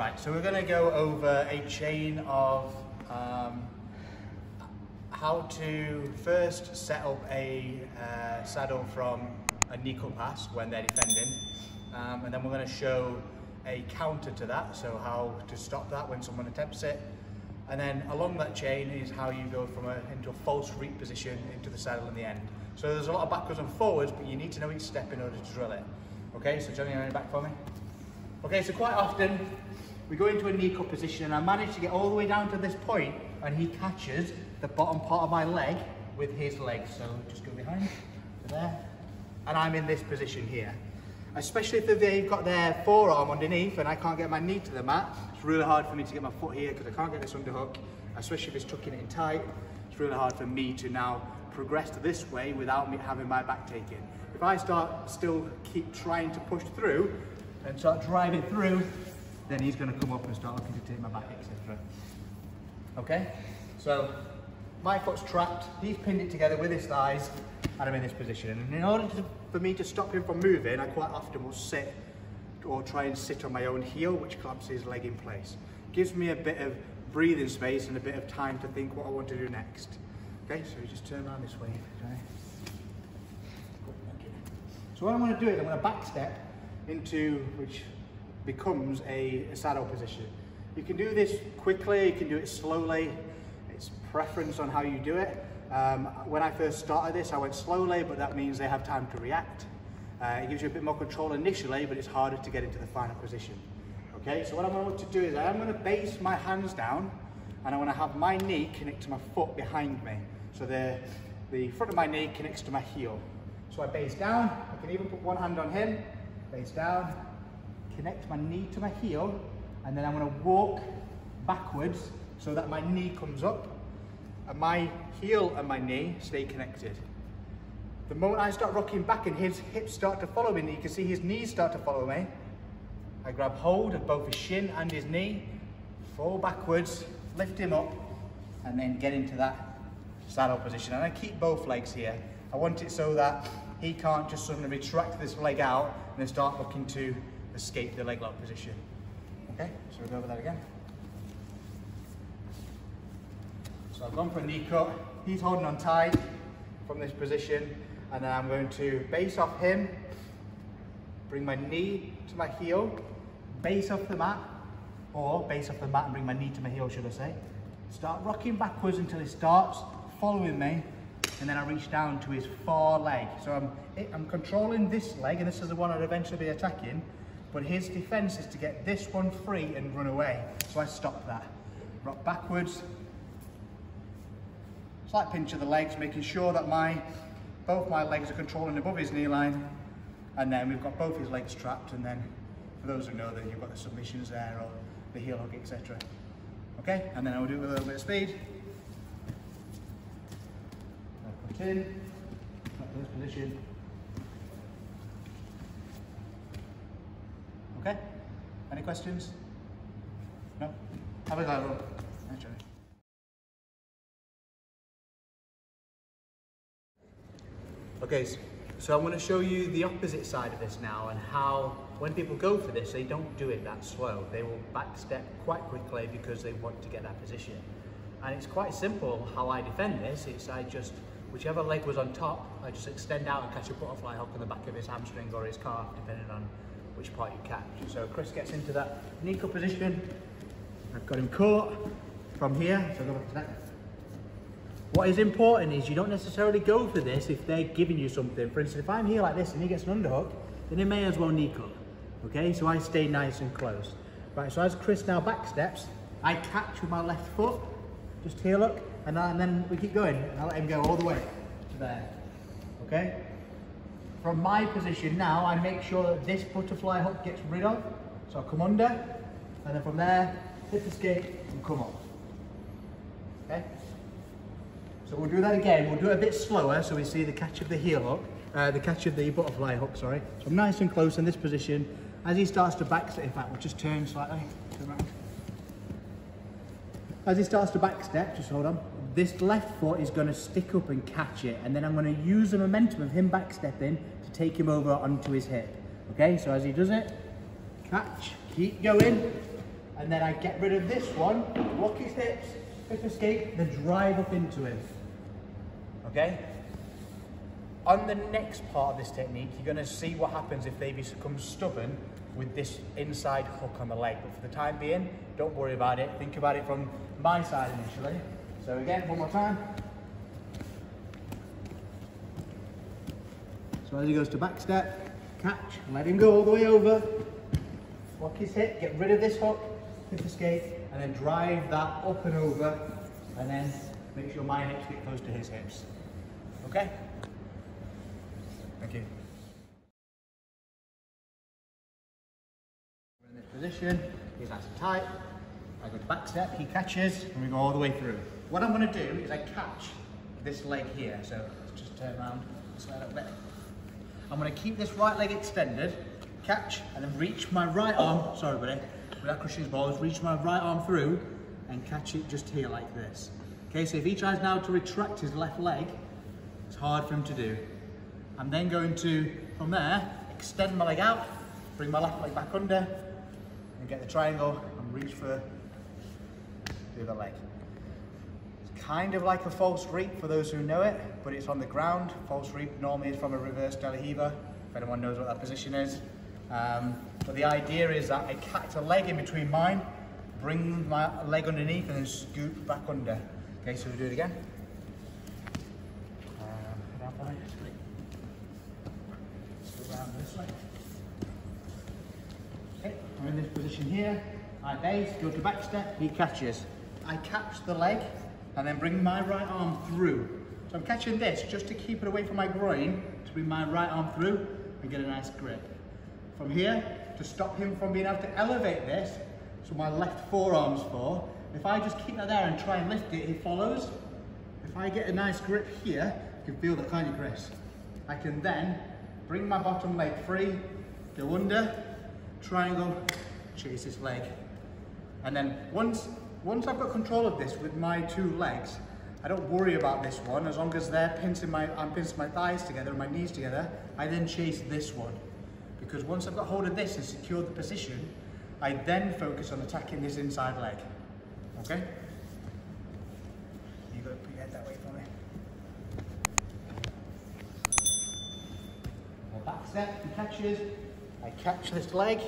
Right, so we're going to go over a chain of um, how to first set up a uh, saddle from a knee cut pass when they're defending. Um, and then we're going to show a counter to that, so how to stop that when someone attempts it. And then along that chain is how you go from a, into a false reap position into the saddle in the end. So there's a lot of backwards and forwards, but you need to know each step in order to drill it. Okay, so Johnny, are back for me? Okay, so quite often we go into a knee cut position and I manage to get all the way down to this point and he catches the bottom part of my leg with his leg. So just go behind, there. And I'm in this position here. Especially if they've got their forearm underneath and I can't get my knee to the mat. It's really hard for me to get my foot here because I can't get this underhook, especially if it's tucking it in tight. It's really hard for me to now progress to this way without me having my back taken. If I start still keep trying to push through and start driving through, then he's going to come up and start looking to take my back, etc. Okay, so my foot's trapped, he's pinned it together with his thighs, and I'm in this position. And in order to, for me to stop him from moving, I quite often will sit or try and sit on my own heel, which clamps his leg in place. Gives me a bit of breathing space and a bit of time to think what I want to do next. Okay, so you just turn around this way. Okay. So what I'm going to do is I'm going to back step into which becomes a, a saddle position. You can do this quickly, you can do it slowly. It's preference on how you do it. Um, when I first started this, I went slowly, but that means they have time to react. Uh, it gives you a bit more control initially, but it's harder to get into the final position. Okay, so what I'm going to do is I'm going to base my hands down and I'm going to have my knee connect to my foot behind me. So the, the front of my knee connects to my heel. So I base down, I can even put one hand on him, base down, connect my knee to my heel, and then I'm gonna walk backwards so that my knee comes up, and my heel and my knee stay connected. The moment I start rocking back and his hips start to follow me, and you can see his knees start to follow me, I grab hold of both his shin and his knee, fall backwards, lift him up, and then get into that saddle position. And I keep both legs here. I want it so that he can't just suddenly retract this leg out and then start looking to escape the leg lock position. Okay, so we'll go over that again. So I've gone for a knee cut. He's holding on tight from this position and then I'm going to base off him, bring my knee to my heel, base off the mat, or base off the mat and bring my knee to my heel, should I say. Start rocking backwards until he starts following me and then I reach down to his far leg. So I'm, I'm controlling this leg, and this is the one I'd eventually be attacking, but his defense is to get this one free and run away. So I stop that. Rock backwards, slight pinch of the legs, making sure that my both my legs are controlling above his knee line, and then we've got both his legs trapped, and then for those who know that you've got the submissions there, or the heel hook, etc. Okay, and then I'll do it with a little bit of speed. Put in, this position. Okay, any questions? No? Have a go. Johnny. Okay, so I'm going to show you the opposite side of this now and how when people go for this, they don't do it that slow. They will backstep quite quickly because they want to get that position. And it's quite simple how I defend this. It's I just whichever leg was on top, I just extend out and catch a butterfly hook on the back of his hamstring or his calf, depending on which part you catch. So Chris gets into that knee position. I've got him caught from here, so go back to that. What is important is you don't necessarily go for this if they're giving you something. For instance, if I'm here like this and he gets an underhook, then he may as well knee cut. Okay, so I stay nice and close. Right, so as Chris now back steps, I catch with my left foot, just here look, and, uh, and then we keep going. And I'll let him go all the way to there. Okay? From my position now, I make sure that this butterfly hook gets rid of. So I come under, and then from there, hip escape and come up. Okay? So we'll do that again. We'll do it a bit slower so we see the catch of the heel hook, uh, the catch of the butterfly hook, sorry. So I'm nice and close in this position. As he starts to backstep, in fact, we'll just turn slightly. Turn As he starts to backstep, just hold on, this left foot is going to stick up and catch it and then I'm going to use the momentum of him backstepping to take him over onto his hip. Okay, so as he does it, catch, keep going, and then I get rid of this one, lock his hips, hip escape, then drive up into him. Okay? On the next part of this technique, you're going to see what happens if they become stubborn with this inside hook on the leg. But for the time being, don't worry about it. Think about it from my side initially. So again, one more time. So as he goes to back step, catch, let him go all the way over, lock his hip, get rid of this hook, hip escape, and then drive that up and over, and then make sure my hips get close to his hips. Okay? Thank you. We're in this position, he's nice and tight. I go back step, he catches, and we go all the way through. What I'm going to do is I catch this leg here, so let's just turn around, slide up bit. I'm going to keep this right leg extended, catch, and then reach my right arm, sorry buddy, without crushing his balls, reach my right arm through and catch it just here like this. Okay, so if he tries now to retract his left leg, it's hard for him to do. I'm then going to, from there, extend my leg out, bring my left leg back under, and get the triangle and reach for the leg. It's kind of like a false reap for those who know it, but it's on the ground. False reap normally is from a reverse De La if anyone knows what that position is. Um, but the idea is that I catch a leg in between mine, bring my leg underneath and then scoop back under. Okay, so we do it again. Um. Okay, I'm in this position here. I base, go to back step, he catches. I catch the leg and then bring my right arm through. So I'm catching this just to keep it away from my groin, to bring my right arm through and get a nice grip. From here, to stop him from being able to elevate this, so my left forearm's for, if I just keep that there and try and lift it, it follows. If I get a nice grip here, you can feel that, can't you, Chris? I can then bring my bottom leg free, go under, triangle, chase this leg. And then once, once I've got control of this with my two legs, I don't worry about this one, as long as they're pincing my, I'm pincing my thighs together and my knees together, I then chase this one. Because once I've got hold of this and secured the position, I then focus on attacking this inside leg. Okay? You got to put your head that way for me. back step, he catches. I catch this leg,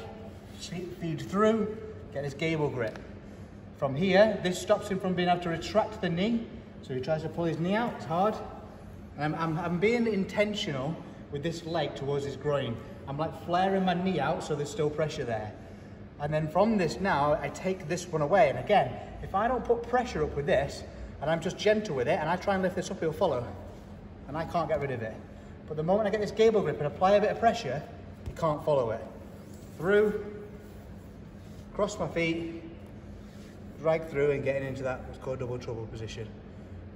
feed through, get his gable grip. From here, this stops him from being able to retract the knee. So he tries to pull his knee out, it's hard. I'm, I'm, I'm being intentional with this leg towards his groin. I'm like flaring my knee out so there's still pressure there. And then from this now, I take this one away. And again, if I don't put pressure up with this, and I'm just gentle with it, and I try and lift this up, it'll follow. And I can't get rid of it. But the moment I get this gable grip and apply a bit of pressure, you can't follow it. Through, cross my feet, drag through and getting into that what's called double trouble position.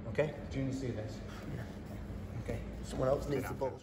Okay? Do you see this? Yeah. Okay. Someone else needs the balls.